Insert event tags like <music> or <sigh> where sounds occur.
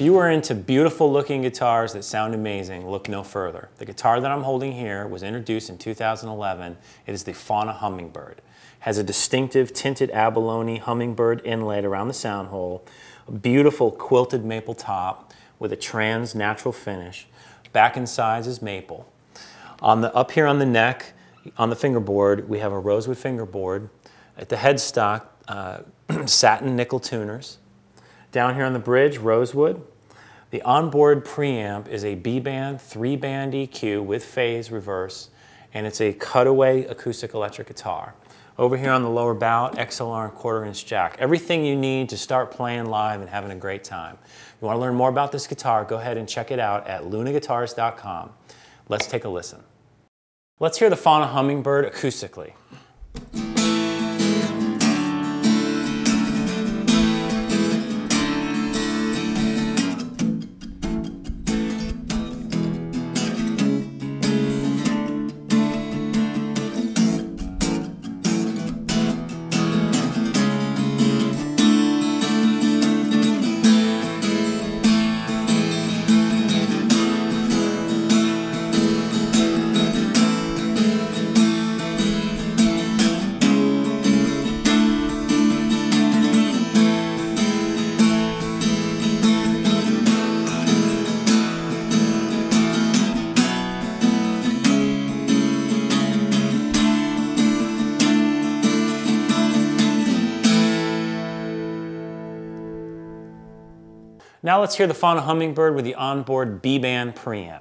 If you are into beautiful looking guitars that sound amazing, look no further. The guitar that I'm holding here was introduced in 2011. It is the Fauna Hummingbird. Has a distinctive tinted abalone hummingbird inlaid around the sound hole, a beautiful quilted maple top with a trans natural finish. Back and sides is maple. On the, up here on the neck, on the fingerboard, we have a rosewood fingerboard. At the headstock, uh, <clears throat> satin nickel tuners. Down here on the bridge, rosewood. The onboard preamp is a B-band, three-band EQ with phase reverse, and it's a cutaway acoustic electric guitar. Over here on the lower bout, XLR and quarter inch jack. Everything you need to start playing live and having a great time. If you want to learn more about this guitar, go ahead and check it out at lunaguitars.com. Let's take a listen. Let's hear the Fauna Hummingbird acoustically. Now let's hear the Fauna Hummingbird with the onboard B-band preamp.